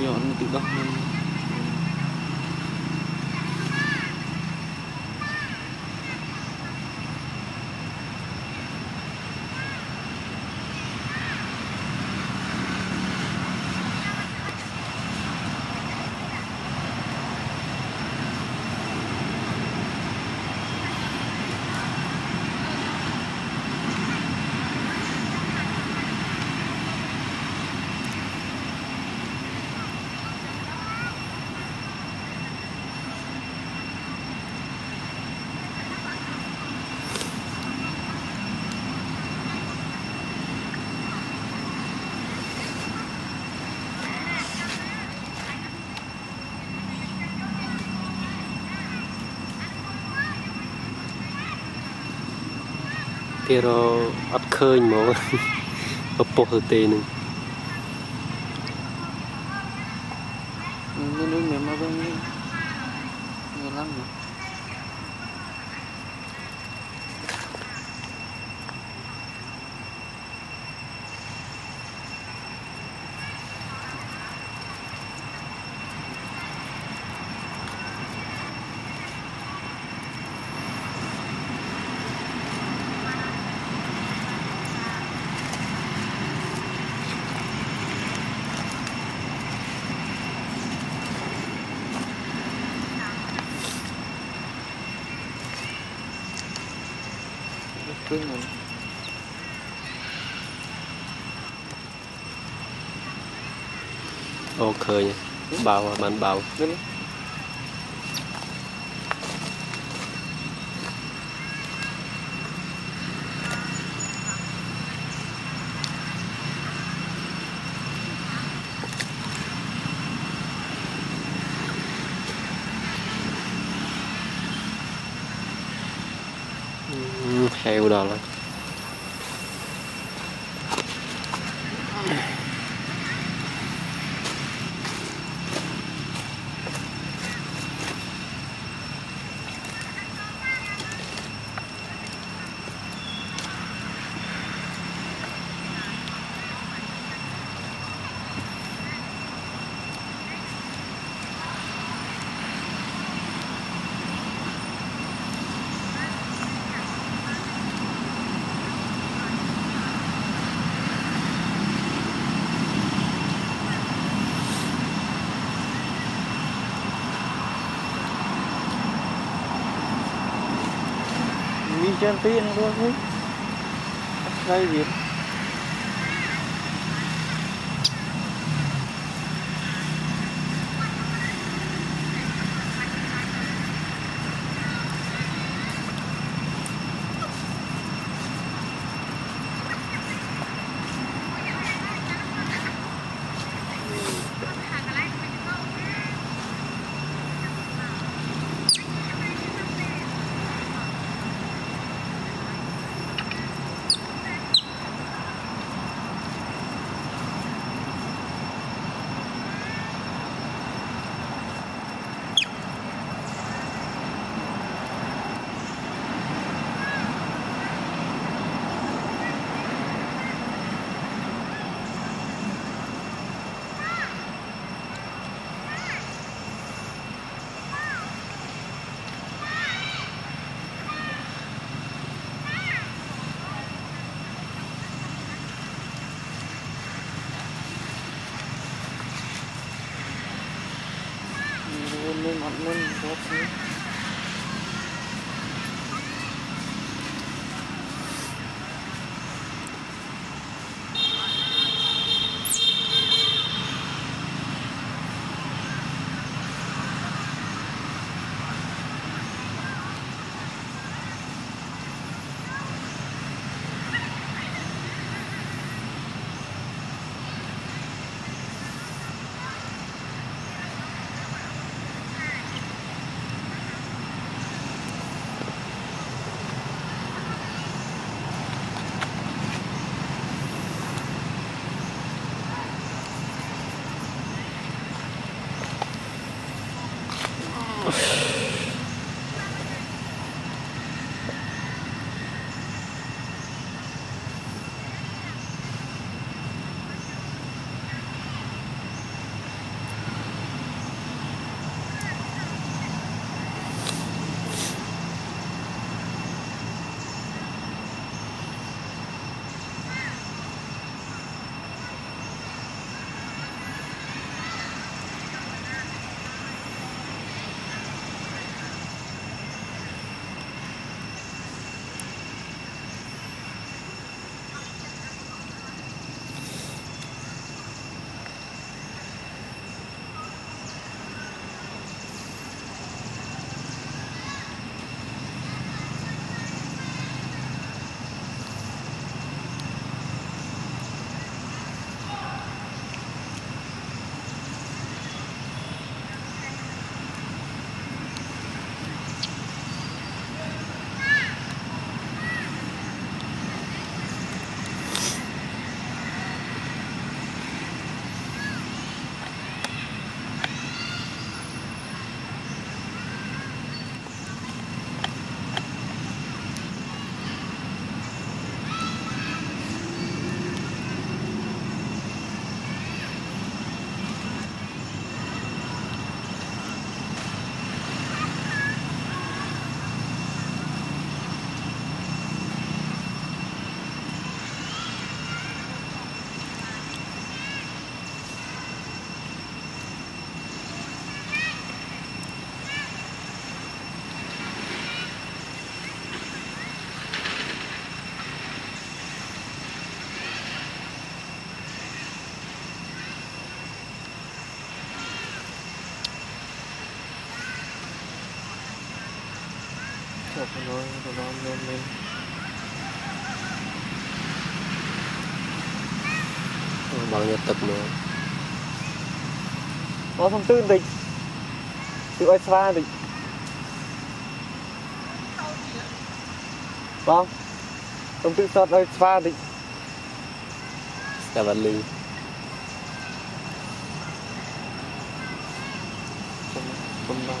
yun, tidak mo. គេរអត់ឃើញហ្មងពពុះទៅទេនឹង cưng rồi ô khơi nha. Bào bạn bào lên eu udah lah trên tiên luôn đấy đây gì? Lên lên mặt phải nói, phải nói lên lên. bao nhiêu tập mà Nó thông tư tịch. Tự ai xa tịch. Vâng. Thông tư sọt ai xa tịch. sẽ vật Không, không đâu.